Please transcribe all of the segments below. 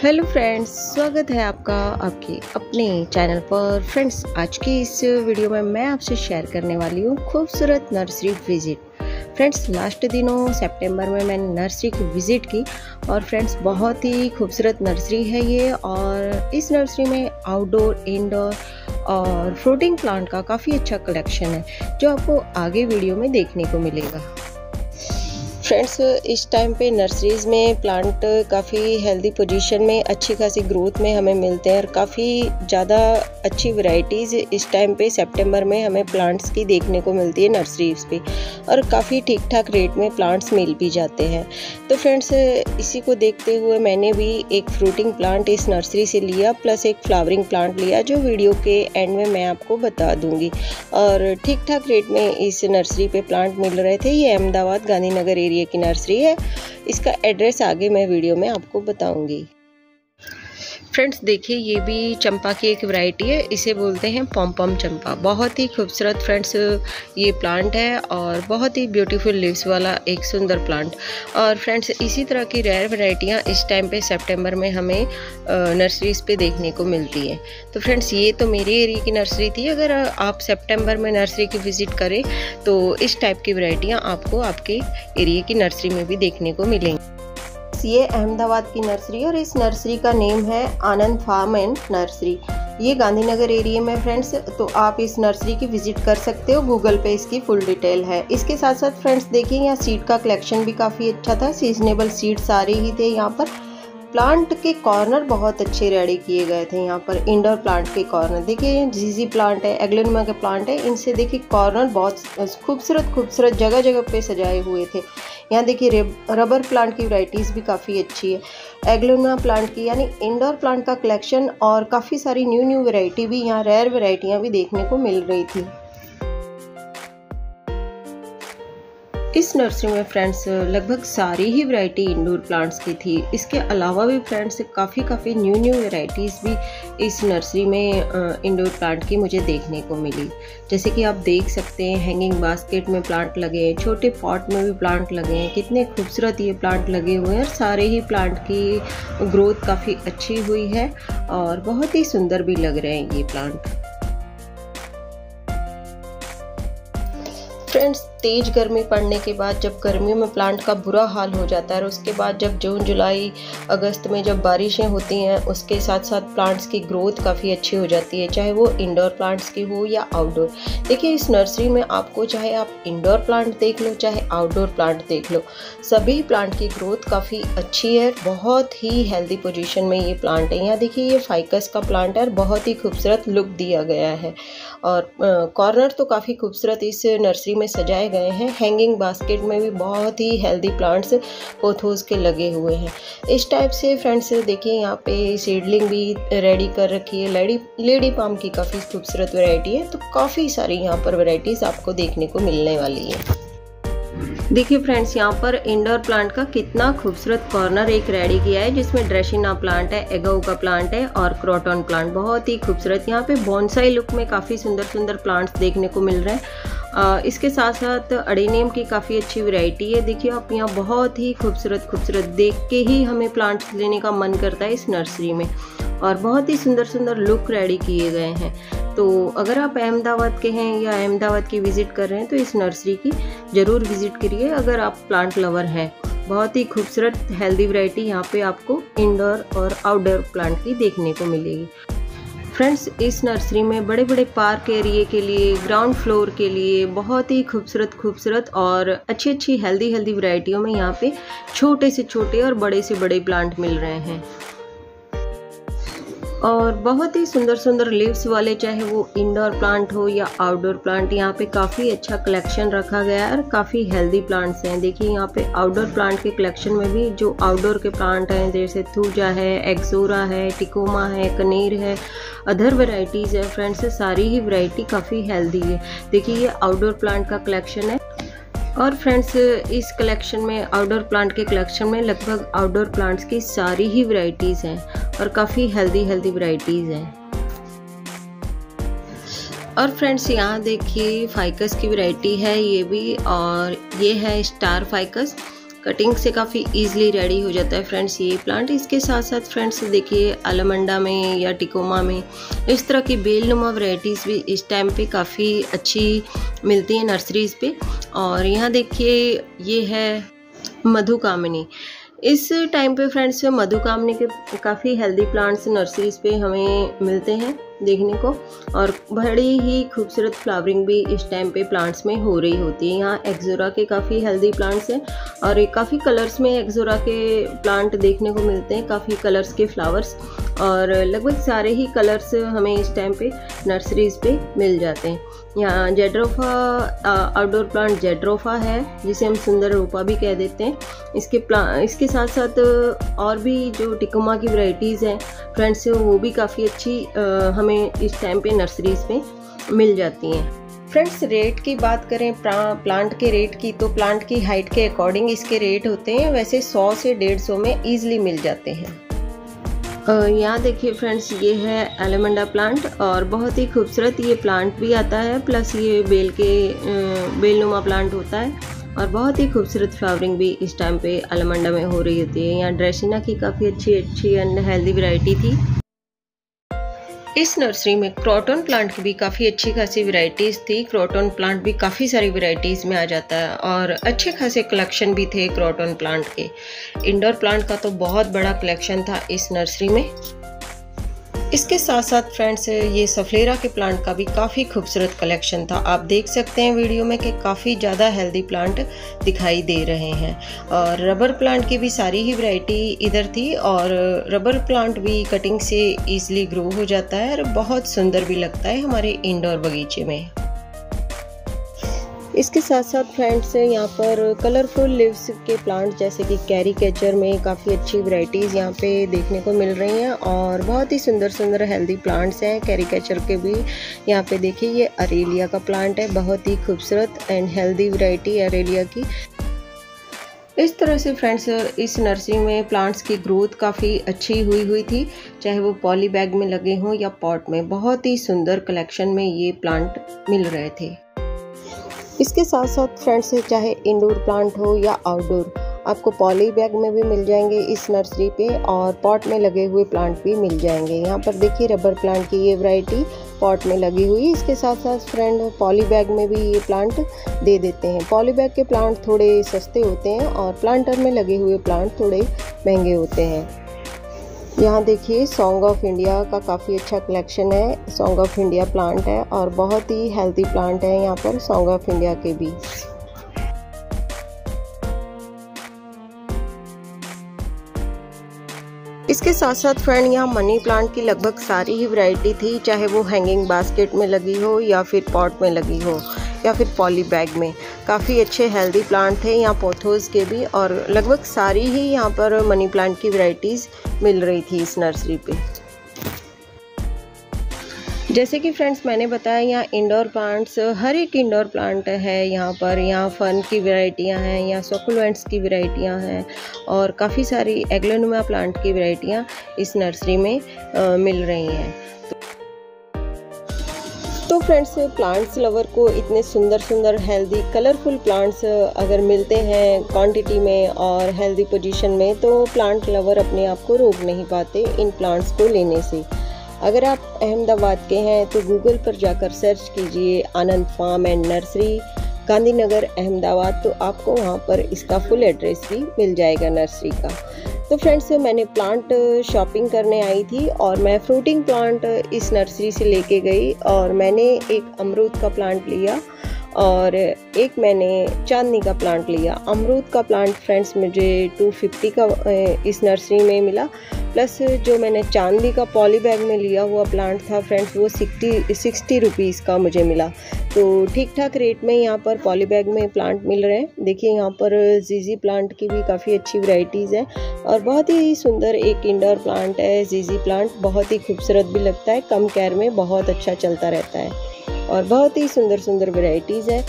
Hello friends, स्वागत है आपका, आपके अपने चैनल पर। फ्रेंड्स, आज की इस वीडियो में मैं आपसे शेयर करने वाली हूँ खूबसूरत नर्सरी विज़िट फ्रेंड्स लास्ट दिनों सितंबर में मैंने नर्सरी की विज़िट की और फ्रेंड्स, बहुत ही खूबसूरत नर्सरी है ये और इस नर्सरी में आउटडोर इनडोर और फ्रूटिंग प्लांट का काफ़ी अच्छा कलेक्शन है, जो आपको आगे वीडियो में देखने को मिलेगा। फ्रेंड्स इस टाइम पे नर्सरीज़ में प्लांट काफ़ी हेल्दी पोजीशन में, अच्छी खासी ग्रोथ में हमें मिलते हैं और काफ़ी ज़्यादा अच्छी वैरायटीज़ इस टाइम पे सितंबर में हमें प्लांट्स की देखने को मिलती है नर्सरीज़ पे और काफ़ी ठीक ठाक रेट में प्लांट्स मिल भी जाते हैं। तो फ्रेंड्स इसी को देखते हुए मैंने भी एक फ्रूटिंग प्लांट इस नर्सरी से लिया प्लस एक फ्लावरिंग प्लांट लिया, जो वीडियो के एंड में मैं आपको बता दूँगी। और ठीक ठाक रेट में इस नर्सरी पर प्लांट मिल रहे थे, ये अहमदाबाद गांधीनगर एरिया की नर्सरी है इसका एड्रेस आगे मैं वीडियो में आपको बताऊँगी। फ्रेंड्स, देखिए, ये भी चंपा की एक वैरायटी है। इसे बोलते हैं पॉम पॉम चंपा। बहुत ही खूबसूरत फ्रेंड्स, ये प्लांट है और बहुत ही ब्यूटीफुल लिव्स वाला एक सुंदर प्लांट और फ्रेंड्स, इसी तरह की रेयर वैरायटियाँ इस टाइम पे सितंबर में हमें नर्सरीज पे देखने को मिलती है। तो फ्रेंड्स, ये तो मेरे एरिया की नर्सरी थी। अगर आप सेप्टेम्बर में नर्सरी की विज़िट करें तो इस टाइप की वैरायटियाँ आपको आपके एरिए की नर्सरी में भी देखने को मिलेंगी। ये अहमदाबाद की नर्सरी और इस नर्सरी का नेम है आनंद फार्म एंड नर्सरी। ये गांधीनगर एरिया में फ्रेंड्स तो आप इस नर्सरी की विज़िट कर सकते हो। गूगल पे इसकी फुल डिटेल है। इसके साथ साथ फ्रेंड्स, देखिए यहाँ सीड का कलेक्शन भी काफ़ी अच्छा था। सीजनेबल सीड सारे ही थे यहाँ पर। प्लांट के कॉर्नर बहुत अच्छे रेडी किए गए थे, यहाँ पर इंडोर प्लांट के कॉर्नर। देखिए जीजी प्लांट है एग्लिनमा के प्लांट है, इनसे देखिए कॉर्नर बहुत खूबसूरत खूबसूरत जगह जगह पे सजाए हुए थे। यहाँ देखिए रबर प्लांट की वैरायटीज़ भी काफ़ी अच्छी है। एग्लोना प्लांट की, यानी इंडोर प्लांट का कलेक्शन और काफ़ी सारी न्यू न्यू वैरायटी भी, यहाँ रेयर वैरायटियाँ भी देखने को मिल रही थी। इस नर्सरी में फ्रेंड्स लगभग सारी ही वैरायटी इंडोर प्लांट्स की थी। इसके अलावा भी फ्रेंड्स काफ़ी काफ़ी न्यू न्यू वैरायटीज़ भी इस नर्सरी में इंडोर प्लांट की मुझे देखने को मिली। जैसे कि आप देख सकते हैं हैंगिंग बास्केट में प्लांट लगे हैं, छोटे पॉट में भी प्लांट लगे हैं, कितने खूबसूरत ये प्लांट लगे हुए हैं और सारे ही प्लांट की ग्रोथ काफ़ी अच्छी हुई है और बहुत ही सुंदर भी लग रहे हैं ये प्लांट फ्रेंड्स तेज़ गर्मी पड़ने के बाद जब गर्मियों में प्लांट का बुरा हाल हो जाता है और उसके बाद जब जून, जुलाई, अगस्त में जब बारिशें होती हैं, उसके साथ साथ प्लांट्स की ग्रोथ काफ़ी अच्छी हो जाती है, चाहे वो इंडोर प्लांट्स की हो या आउटडोर देखिए, इस नर्सरी में आपको चाहे आप इंडोर प्लांट देख लो, चाहे आउटडोर प्लांट देख लो, सभी प्लांट की ग्रोथ काफ़ी अच्छी है, बहुत ही हेल्दी पोजिशन में ये प्लांट है। यहाँ देखिए, ये फाइकस का प्लांट है और बहुत ही खूबसूरत लुक दिया गया है। और कॉर्नर तो काफ़ी खूबसूरत इस नर्सरी में सजाए गए हैं। हैंगिंग बास्केट में भी बहुत ही हेल्दी प्लांट्स पोथोज के लगे हुए हैं। इस टाइप से फ्रेंड्स देखिए यहाँ पे सीडलिंग भी रेडी कर रखी है। लेडी लेडी पाम की काफ़ी खूबसूरत वैरायटी है। तो काफ़ी सारी यहाँ पर वैरायटीज़ आपको देखने को मिलने वाली है। देखिए फ्रेंड्स यहाँ पर इंडोर प्लांट का कितना खूबसूरत कॉर्नर एक रेडी किया है, जिसमें ड्रेशिना प्लांट है एगो का प्लांट है और क्रोटन प्लांट बहुत ही खूबसूरत यहाँ पे बॉन्साई लुक में काफ़ी सुंदर सुंदर प्लांट्स देखने को मिल रहे हैं। इसके साथ साथ अडेनियम की काफ़ी अच्छी वैरायटी है। देखिए, आप यहाँ बहुत ही खूबसूरत खूबसूरत देख के ही हमें प्लांट्स लेने का मन करता है इस नर्सरी में और बहुत ही सुंदर सुंदर लुक रेडी किए गए हैं। तो अगर आप अहमदाबाद के हैं या अहमदाबाद की विज़िट कर रहे हैं तो इस नर्सरी की ज़रूर विज़िट करिए अगर आप प्लांट लवर हैं। बहुत ही खूबसूरत हेल्दी वैरायटी यहाँ पे आपको इंडोर और आउटडोर प्लांट की देखने को मिलेगी। फ्रेंड्स, इस नर्सरी में बड़े बड़े पार्क एरिए के लिए, ग्राउंड फ्लोर के लिए बहुत ही खूबसूरत खूबसूरत और अच्छी अच्छी हेल्दी हेल्दी वैरायटियों में यहाँ पे छोटे से छोटे और बड़े से बड़े प्लांट मिल रहे हैं। और बहुत ही सुंदर सुंदर लिव्स वाले, चाहे वो इंडोर प्लांट हो या आउटडोर प्लांट यहाँ पे काफ़ी अच्छा कलेक्शन रखा गया है और काफ़ी हेल्दी प्लांट्स हैं। देखिए, यहाँ पे आउटडोर प्लांट के कलेक्शन में भी जो आउटडोर के प्लांट हैं, जैसे थूजा है, एक्सोरा है, टिकोमा है, कनीर है अदर वेराइटीज़ है। फ्रेंड्स सारी ही वैरायटी काफ़ी हेल्दी है। देखिए, ये आउटडोर प्लांट का कलेक्शन है। और फ्रेंड्स इस कलेक्शन में आउटडोर प्लांट के कलेक्शन में लगभग आउटडोर प्लांट्स की सारी ही वैरायटीज़ हैं। और काफ़ी हेल्दी हेल्दी वैरायटीज़ हैं। और फ्रेंड्स यहाँ देखिए फाइकस की वैरायटी है ये भी और ये है स्टार फाइकस कटिंग से काफ़ी ईजिली रेडी हो जाता है फ्रेंड्स ये प्लांट इसके साथ साथ फ्रेंड्स देखिए अलमंडा में या टिकोमा में इस तरह की बेलनुमा वैरायटीज़ भी इस टाइम पे काफ़ी अच्छी मिलती हैं नर्सरीज़ पे। और यहाँ देखिए ये है मधुकामिनी। इस टाइम पे फ्रेंड्स मधुकामनी के काफ़ी हेल्दी प्लांट्स नर्सरीज पे हमें मिलते हैं देखने को। और बड़ी ही खूबसूरत फ्लावरिंग भी इस टाइम पे प्लांट्स में हो रही होती है। यहाँ एक्जोरा के काफ़ी हेल्दी प्लांट्स हैं और काफ़ी कलर्स में एक्जोरा के प्लांट देखने को मिलते हैं, काफ़ी कलर्स के फ्लावर्स और लगभग सारे ही कलर्स हमें इस टाइम पे नर्सरीज पे मिल जाते हैं। यहाँ जेड्रोफा आउटडोर प्लांट जेड्रोफा है जिसे हम सुंदर रूपा भी कह देते हैं। इसके प्लां इसके साथ साथ और भी जो टिकोमा की वैरायटीज़ हैं फ्रेंड्स वो भी काफ़ी अच्छी आ, हमें इस टाइम पे नर्सरीज में मिल जाती हैं। फ्रेंड्स रेट की बात करें प्लांट के रेट की तो प्लांट की हाइट के अकॉर्डिंग इसके रेट होते हैं वैसे 100 से 150 में ईजिली मिल जाते हैं। यहाँ देखिए फ्रेंड्स ये है एलेमंडा प्लांट और बहुत ही खूबसूरत ये प्लांट भी आता है प्लस ये बेल के बेलनुमा प्लांट होता है और बहुत ही खूबसूरत फ्लावरिंग भी इस टाइम पे एलेमंडा में हो रही होती है। यहाँ ड्रेसिना की काफ़ी अच्छी अच्छी एंड हेल्दी वैरायटी थी। इस नर्सरी में क्रॉटन प्लांट की भी काफ़ी अच्छी खासी वैरायटीज़ थी। क्रॉटन प्लांट भी काफ़ी सारी वैरायटीज़ में आ जाता है और अच्छे खासे कलेक्शन भी थे क्रॉटन प्लांट के। इंडोर प्लांट का तो बहुत बड़ा कलेक्शन था इस नर्सरी में। इसके साथ साथ फ्रेंड्स ये सफलेरा के प्लांट का भी काफ़ी खूबसूरत कलेक्शन था। आप देख सकते हैं वीडियो में कि काफ़ी ज़्यादा हेल्दी प्लांट दिखाई दे रहे हैं। और रबर प्लांट की भी सारी ही वैरायटी इधर थी और रबर प्लांट भी कटिंग से ईजिली ग्रो हो जाता है और बहुत सुंदर भी लगता है हमारे इंडोर बगीचे में। इसके साथ साथ फ्रेंड्स यहाँ पर कलरफुल लिव्स के प्लांट जैसे कि कैरी कैचर में काफ़ी अच्छी वैरायटीज़ यहाँ पे देखने को मिल रही हैं और बहुत ही सुंदर सुंदर हेल्दी प्लांट्स हैं। कैरी कैचर के भी यहाँ पे देखिए, ये अरेलिया का प्लांट है, बहुत ही खूबसूरत एंड हेल्दी वैरायटी अरेलिया की। इस तरह से फ्रेंड्स इस नर्सरी में प्लांट्स की ग्रोथ काफ़ी अच्छी हुई हुई थी, चाहे वो पॉली बैग में लगे हों या पॉट में, बहुत ही सुंदर कलेक्शन में ये प्लांट मिल रहे थे। इसके साथ साथ फ्रेंड्स, चाहे इंडोर प्लांट हो या आउटडोर, आपको पॉली बैग में भी मिल जाएँगे, इस नर्सरी पे, और पॉट में लगे हुए प्लांट भी मिल जाएँगे। यहाँ पर देखिए रबर प्लांट की ये वैरायटी, पॉट में लगी हुई। इसके साथ साथ फ्रेंड, पॉली बैग में भी ये प्लांट दे देते हैं। पॉली बैग के प्लांट थोड़े सस्ते होते हैं, और प्लांटर में लगे हुए प्लांट थोड़े महँगे होते हैं। यहाँ देखिए सॉन्ग ऑफ़ इंडिया का काफ़ी अच्छा कलेक्शन है सॉन्ग ऑफ़ इंडिया प्लांट है और बहुत ही हेल्दी प्लांट है यहाँ पर सॉन्ग ऑफ़ इंडिया के भी। इसके साथ साथ फ्रेंड यहाँ मनी प्लांट की लगभग सारी ही वैरायटी थी, चाहे वो हैंगिंग बास्केट में लगी हो या फिर पॉट में लगी हो या फिर पॉली बैग में। काफ़ी अच्छे हेल्दी प्लांट थे यहाँ पोथोस के भी और लगभग सारी ही यहाँ पर मनी प्लांट की वैरायटीज़ मिल रही थी इस नर्सरी पे। जैसे कि फ्रेंड्स मैंने बताया यहाँ इंडोर प्लांट्स हर एक इंडोर प्लांट है यहाँ पर। यहाँ फन की वैरायटियाँ हैं यहाँ सोकुलेंट्स की वैरायटियाँ हैं और काफ़ी सारी एग्लोनुमा प्लांट की वैरायटियाँ इस नर्सरी में आ, मिल रही हैं। तो फ्रेंड्स प्लांट्स लवर को इतने सुंदर सुंदर हेल्दी कलरफुल प्लांट्स अगर मिलते हैं क्वांटिटी में और हेल्दी पोजीशन में तो प्लांट लवर अपने आप को रोक नहीं पाते इन प्लांट्स को लेने से। अगर आप अहमदाबाद के हैं तो गूगल पर जाकर सर्च कीजिए Anand farm and nursery Gandhinagar Ahmedabad तो आपको वहाँ पर इसका फुल एड्रेस भी मिल जाएगा नर्सरी का। तो फ्रेंड्स मैंने प्लांट शॉपिंग करने आई थी और मैं फ्रूटिंग प्लांट इस नर्सरी से लेके गई और मैंने एक अमरूद का प्लांट लिया। और एक मैंने चांदनी का प्लांट लिया। अमरूद का प्लांट फ्रेंड्स मुझे 250 का इस नर्सरी में मिला। प्लस जो मैंने चांदी का पॉली बैग में लिया हुआ प्लांट था फ्रेंड्स वो सिक्सटी सिक्सटी रुपीज़ का मुझे मिला। तो ठीक ठाक रेट में यहाँ पर पॉली बैग में प्लांट मिल रहे हैं। देखिए, यहाँ पर जीजी प्लांट की भी काफ़ी अच्छी वैरायटीज़ हैं। और बहुत ही सुंदर एक इंडोर प्लांट है जीजी प्लांट बहुत ही खूबसूरत भी लगता है। कम केयर में बहुत अच्छा चलता रहता है। और बहुत ही सुंदर सुंदर वेराइटीज़ है।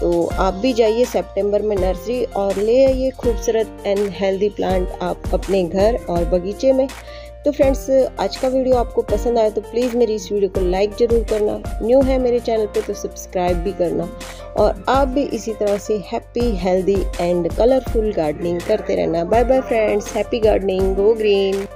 तो आप भी जाइए सितंबर में नर्सरी और ले आइए खूबसूरत एंड हेल्दी प्लांट आप अपने घर और बगीचे में। तो फ्रेंड्स आज का वीडियो आपको पसंद आया तो प्लीज़ मेरी इस वीडियो को लाइक ज़रूर करना। न्यू है मेरे चैनल पे तो सब्सक्राइब भी करना। और आप भी इसी तरह से happy healthy and colourful gardening करते रहना। Bye bye friends happy gardening go green